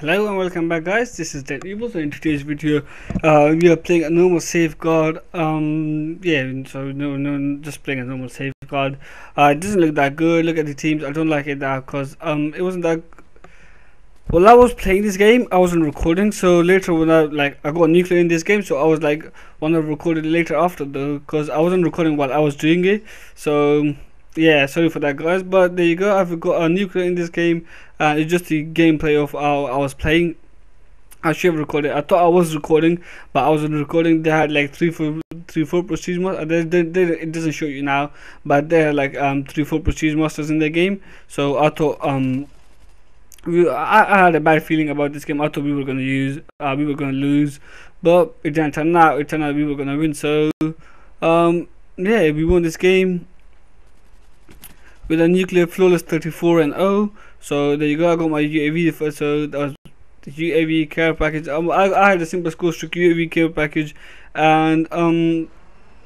Hello and welcome back guys, this is Dead Evil, so in today's video uh, we are playing a normal safeguard, um, yeah, so no, no, just playing a normal safeguard, uh, it doesn't look that good, look at the teams, I don't like it that because um, it wasn't that, well I was playing this game, I wasn't recording, so later when I, like, I got nuclear in this game, so I was like, want to record it later after though, because I wasn't recording while I was doing it, so yeah sorry for that guys. But there you go. I've got a nuclear in this game and it's just the gameplay of how i was playing. I should have recorded. I thought i was recording but i wasn't recording. They had like three four three four prestige masters they, they, it doesn't show you now but they had like um three four prestige masters in the game. So i thought um we, I, I had a bad feeling about this game. I thought we were to use uh, we were to lose but it didn't turn out. It turned out we were to win. So um yeah we won this game with a nuclear flawless 34 and 0 so there you go. I got my UAV first so that was the UAV care package. Um, I, I had a simple score streak UAV care package and um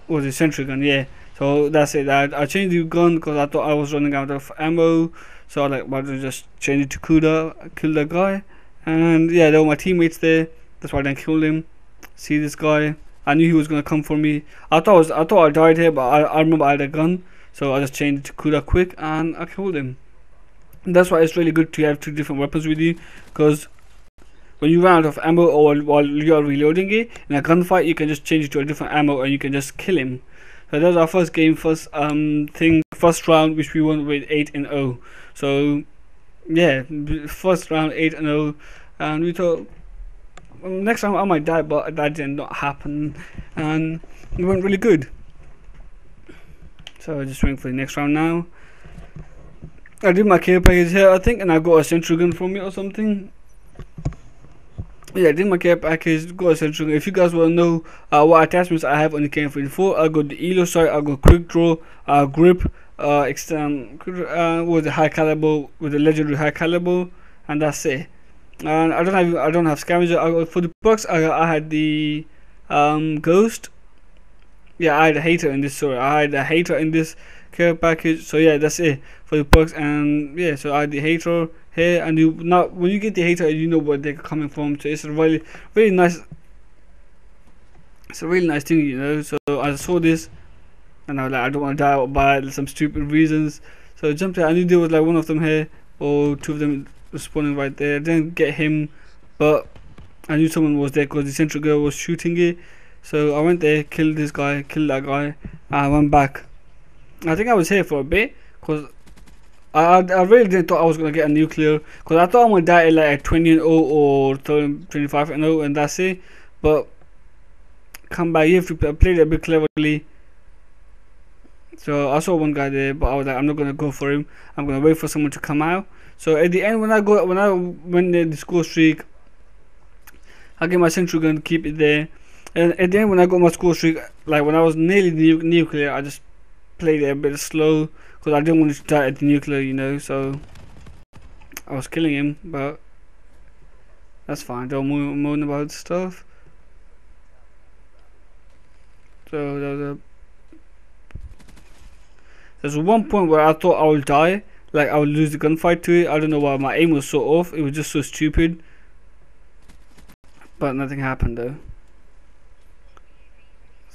was it? Sentry gun yeah. So that's it. I, I changed the gun because I thought I was running out of ammo. So I like why don't just change it to Kuda kill the guy. And yeah there were my teammates there. That's why I didn't kill him see this guy. I knew he was gonna come for me. I thought I was I thought I died here but I, I remember I had a gun so I just changed to Kuda quick and I killed him. And that's why it's really good to have two different weapons with you because when you run out of ammo or while you're reloading it in a gunfight you can just change it to a different ammo and you can just kill him. So that's our first game, first um thing, first round which we won with 8 and 0. So yeah, first round 8 and 0 and we thought next time I might die but that did not happen and it went really good. So I just waiting for the next round now. I did my care package here, I think, and I got a sentry gun from it or something. Yeah, I did my care package, got a sentry gun. If you guys want to know uh, what attachments I have on the KN44, I got the ELO sight, I got quick draw, uh, grip, uh, extend, uh, with the high caliber, with the legendary high caliber, and that's it. And I don't have, I don't have scavenger. I, for the box, I, I had the um, ghost yeah, I had a HATR in this story. I had a HATR in this care package. So yeah, that's it for the perks. And yeah, so I had the HATR here, and you not when you get the HATR, you know where they're coming from. So it's a really, really nice. It's a really nice thing, you know. So I saw this, and I was like, I don't want to die by some stupid reasons. So I jumped. There. I knew there was like one of them here, or two of them responding right there. I didn't get him, but I knew someone was there because the central girl was shooting it. So I went there, killed this guy, killed that guy, and I went back. I think I was here for a bit because I, I really didn't thought I was gonna get a nuclear because I thought I'm gonna die at like 20 and 0 or 30, 25 and 0 and that's it. But come back, you have to play it a bit cleverly. So I saw one guy there, but I was like, I'm not gonna go for him. I'm gonna wait for someone to come out. So at the end, when I go, when I went there, the score streak, I get my sentry gun, keep it there. And at the end, when I got my score streak, like when I was nearly nu nuclear, I just played it a bit slow because I didn't want to die at the nuclear, you know. So I was killing him, but that's fine. Don't moan about stuff. So there's a there's one point where I thought I would die, like I would lose the gunfight to it. I don't know why my aim was so off. It was just so stupid. But nothing happened though.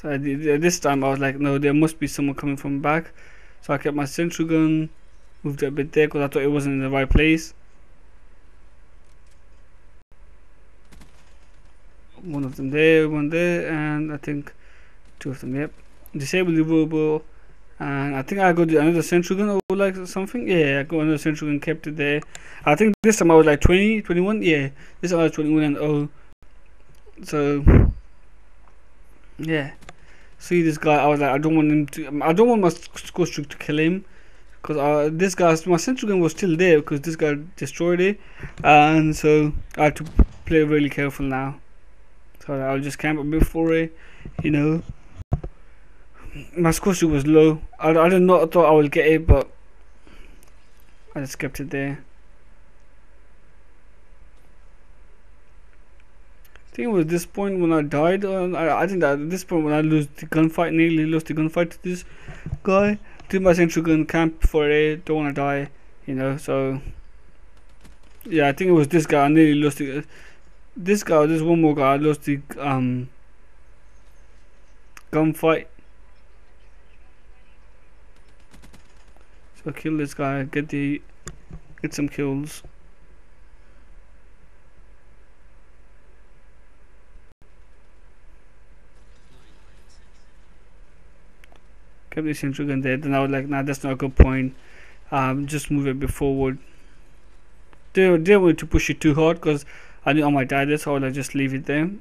So I did, this time I was like, no, there must be someone coming from back. So I kept my sentry gun, moved it a bit there because I thought it wasn't in the right place. One of them there, one there, and I think two of them, yep. Disable the verbal, and I think I got another sentry gun or like something. Yeah, I got another sentry gun, kept it there. I think this time I was like 20, 21, yeah. This time I was 21 and oh. So, yeah see this guy. I was like, I don't want him to. I don't want my score streak to kill him, because uh, this guy, my sentry gun was still there because this guy destroyed it, and so I had to play really careful now. So I'll just camp a bit for it, you know. My score streak was low. I I did not thought I would get it, but I just kept it there. I think it was this point when I died. Uh, I, I think that at this point when I lose the gunfight, nearly lost the gunfight to this guy. Did my sentry gun camp for it. Don't want to die, you know. So Yeah, I think it was this guy. I nearly lost it. This guy, there's one more guy. I lost the um gunfight. So kill this guy. Get the get some kills. Kept the gun there. Then I was like, nah, that's not a good point. Um, just move it forward. Didn't, didn't want to push it too hard because I knew I might die there, so I would just leave it there.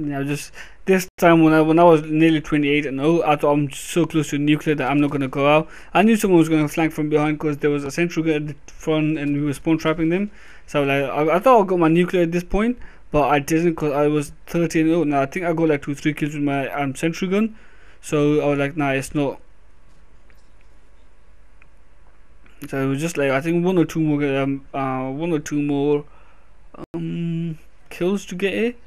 Now, just this time when I when I was nearly 28 and oh, I thought I'm so close to nuclear that I'm not gonna go out. I knew someone was gonna flank from behind because there was a gun at the front and we were spawn trapping them. So like I, I thought I got my nuclear at this point, but I didn't because I was 13 oh now I think I got like 2 3 kills with my um, sentry gun. So I was like nah it's not. So it was just like I think one or two more um uh one or two more um kills to get it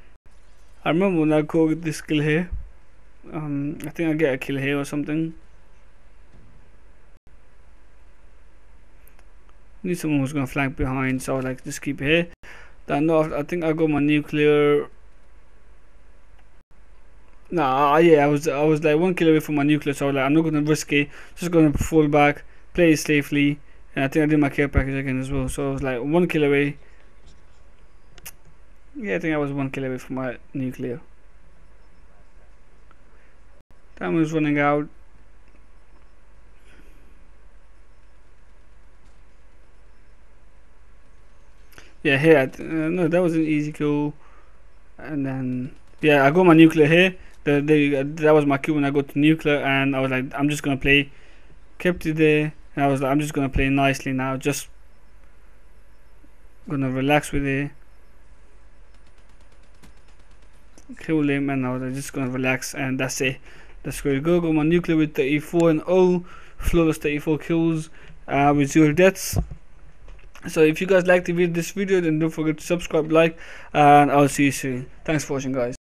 I remember when I got this kill here. Um I think I get a kill here or something. Need someone who's gonna flank behind so I was like just keep here Uh, I know. I think I got my nuclear. Nah, yeah, I was I was like one kill away from my nuclear, so I was like I'm not gonna risk it. Just gonna fall back, play it safely, and I think I did my care package again as well. So I was like one kill away. Yeah, I think I was one kill away from my nuclear. Time was running out. Yeah here uh, no that was an easy kill and then yeah I got my nuclear here. The, the uh, that was my kill when I got to nuclear and I was like I'm just gonna play. Kept it there and I was like I'm just gonna play nicely now just gonna relax with it. Kill him and I was just gonna relax and that's it. That's great go go my nuclear with 34 and 0 flawless 34 kills uh, with 0 deaths so if you guys like the video this video then don't forget to subscribe like and i'll see you soon. Thanks for watching guys